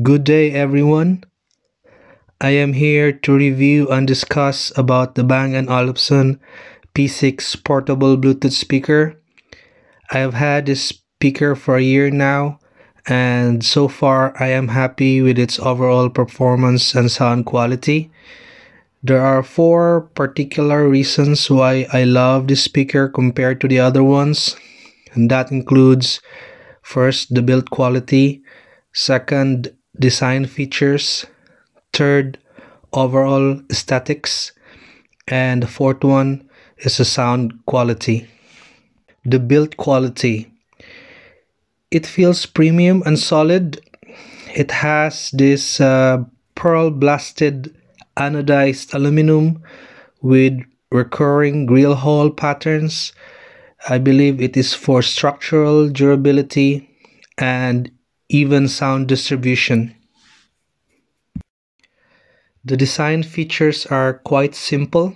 Good day everyone. I am here to review and discuss about the Bang & Olufsen P6 portable Bluetooth speaker. I have had this speaker for a year now and so far I am happy with its overall performance and sound quality. There are four particular reasons why I love this speaker compared to the other ones and that includes first the build quality, second design features, third overall aesthetics, and the fourth one is the sound quality. The build quality. It feels premium and solid. It has this uh, pearl blasted anodized aluminum with recurring grill hole patterns. I believe it is for structural durability and even sound distribution. The design features are quite simple.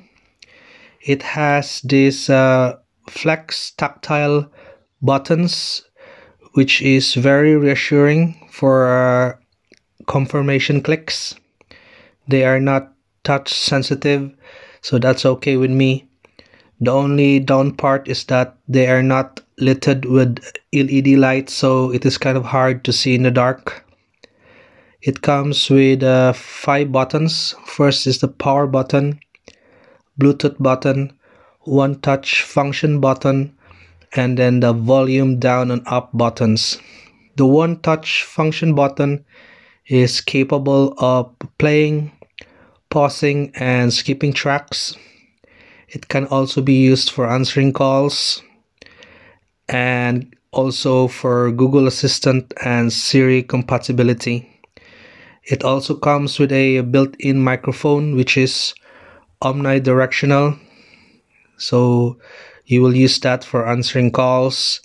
It has these uh, flex tactile buttons which is very reassuring for uh, confirmation clicks. They are not touch sensitive so that's okay with me. The only down part is that they are not littered with LED lights so it is kind of hard to see in the dark. It comes with uh, five buttons. First is the power button, Bluetooth button, one touch function button, and then the volume down and up buttons. The one touch function button is capable of playing, pausing, and skipping tracks. It can also be used for answering calls and also for Google Assistant and Siri compatibility. It also comes with a built-in microphone which is omnidirectional. So you will use that for answering calls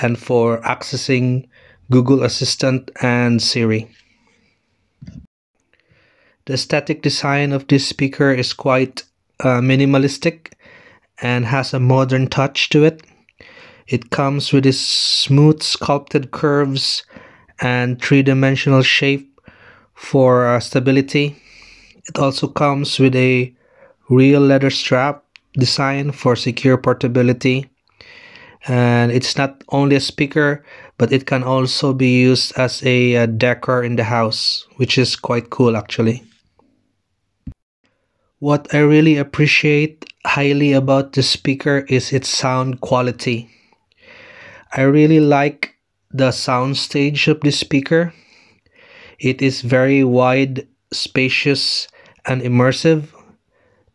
and for accessing Google Assistant and Siri. The static design of this speaker is quite uh, minimalistic and has a modern touch to it. It comes with its smooth sculpted curves and three-dimensional shape for uh, stability. It also comes with a real leather strap design for secure portability. And it's not only a speaker, but it can also be used as a, a decor in the house, which is quite cool actually. What I really appreciate highly about the speaker is its sound quality. I really like the sound stage of the speaker it is very wide, spacious, and immersive.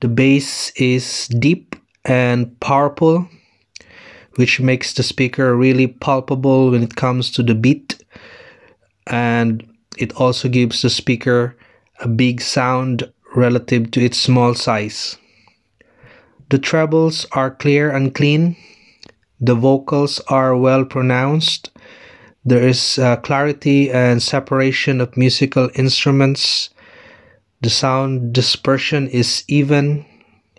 The bass is deep and powerful, which makes the speaker really palpable when it comes to the beat. And it also gives the speaker a big sound relative to its small size. The trebles are clear and clean. The vocals are well pronounced there is uh, clarity and separation of musical instruments. The sound dispersion is even,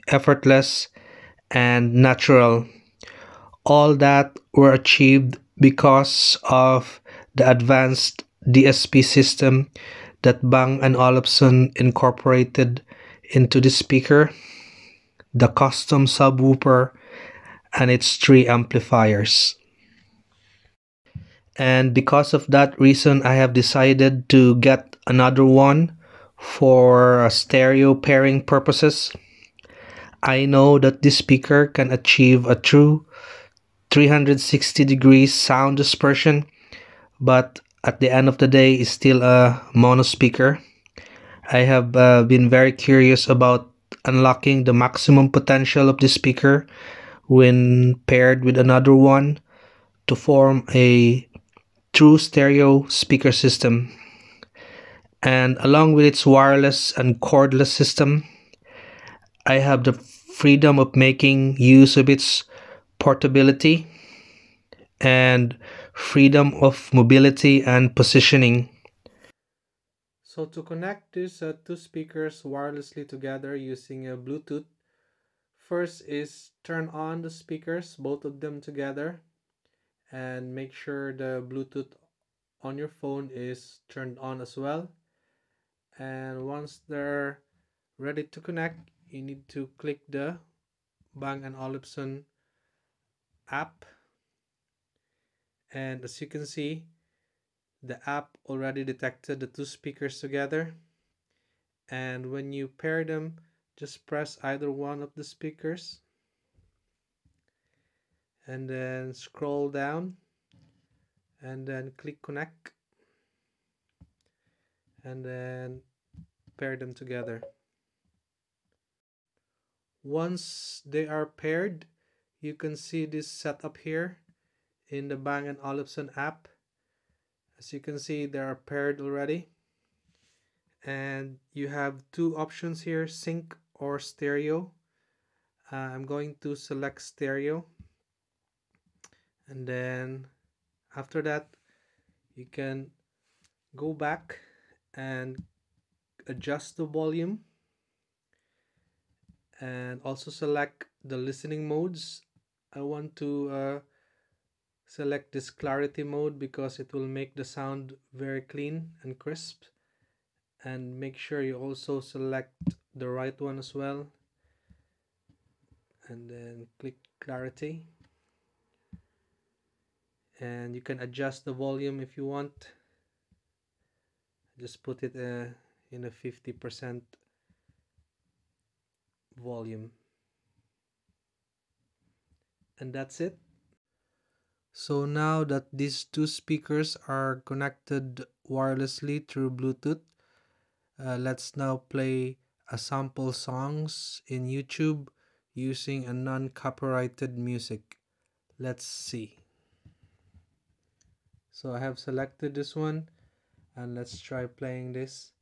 effortless, and natural. All that were achieved because of the advanced DSP system that Bang & Olufsen incorporated into the speaker, the custom subwoofer, and its three amplifiers and because of that reason I have decided to get another one for stereo pairing purposes. I know that this speaker can achieve a true 360 degrees sound dispersion but at the end of the day is still a mono speaker. I have uh, been very curious about unlocking the maximum potential of this speaker when paired with another one to form a true stereo speaker system. And along with its wireless and cordless system, I have the freedom of making use of its portability and freedom of mobility and positioning. So to connect these uh, two speakers wirelessly together using a Bluetooth, first is turn on the speakers, both of them together and make sure the Bluetooth on your phone is turned on as well. And once they're ready to connect you need to click the Bang & Olufsen app. And as you can see the app already detected the two speakers together. And when you pair them just press either one of the speakers. And then scroll down. And then click connect. And then pair them together. Once they are paired you can see this setup here in the Bang & Olufsen app. As you can see they are paired already. And you have two options here sync or stereo. Uh, I'm going to select stereo. And then after that you can go back and adjust the volume. And also select the listening modes. I want to uh, select this clarity mode because it will make the sound very clean and crisp. And make sure you also select the right one as well. And then click clarity. And you can adjust the volume if you want. Just put it uh, in a 50% volume. And that's it. So now that these two speakers are connected wirelessly through Bluetooth uh, let's now play a sample songs in YouTube using a non-copyrighted music. Let's see. So I have selected this one and let's try playing this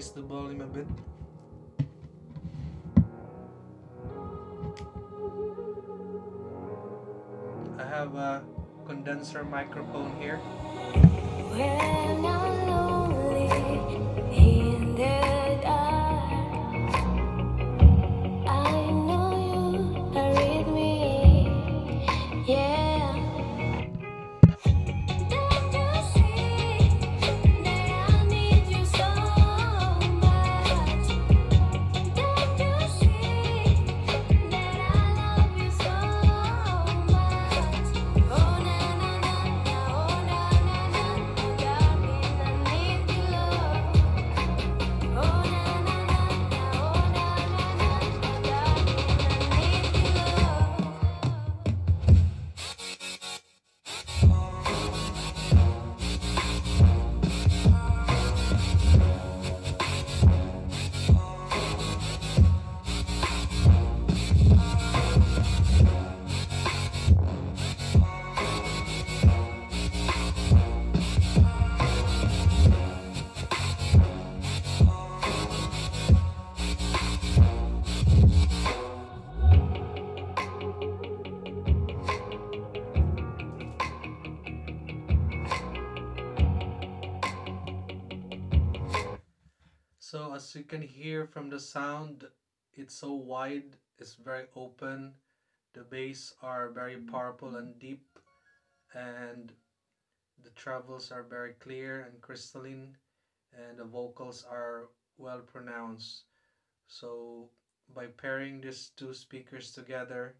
increase the volume a bit I have a condenser microphone here So as you can hear from the sound, it's so wide, it's very open. The bass are very powerful and deep, and the trebles are very clear and crystalline, and the vocals are well pronounced. So by pairing these two speakers together,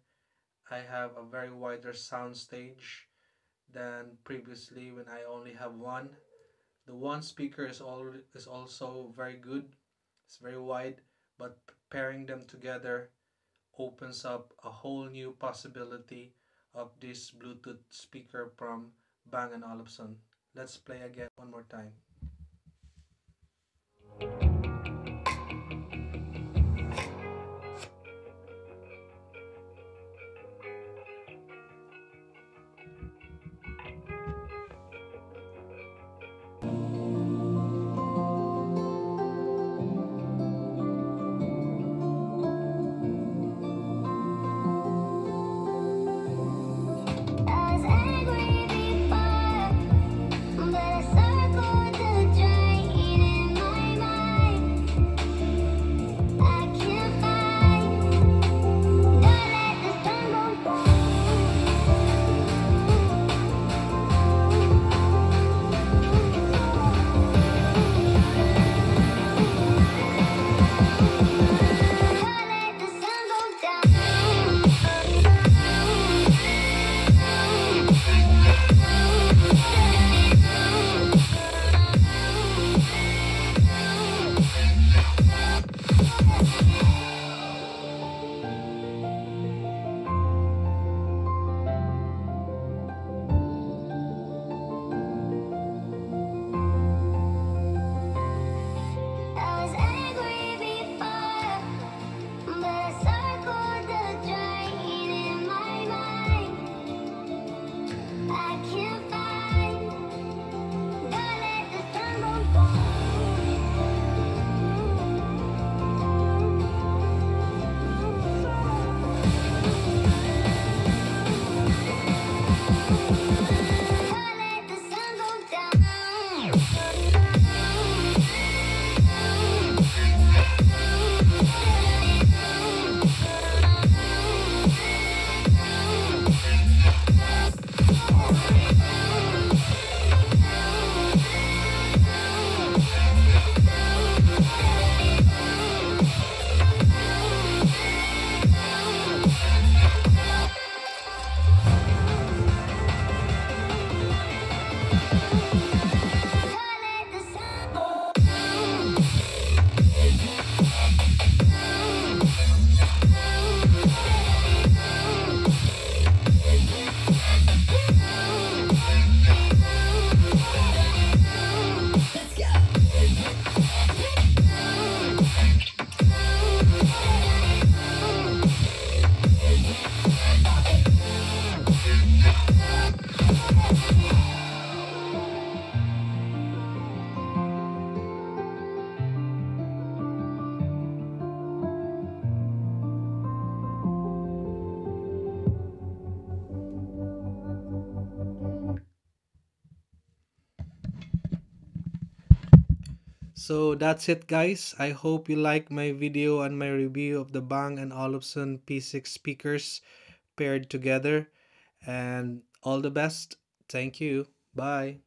I have a very wider sound stage than previously when I only have one. The one speaker is all is also very good. It's very wide, but pairing them together opens up a whole new possibility of this Bluetooth speaker from Bang & Olufsen. Let's play again one more time. So that's it guys. I hope you like my video and my review of the Bang & Olufsen P6 speakers paired together and all the best. Thank you. Bye.